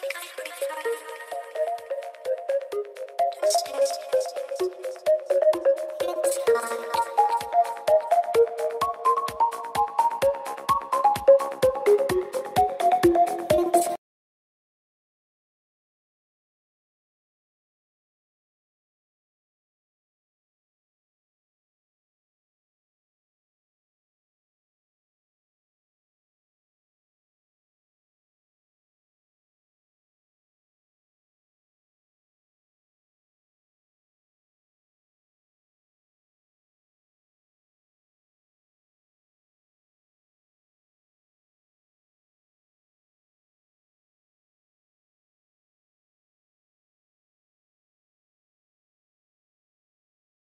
Bye.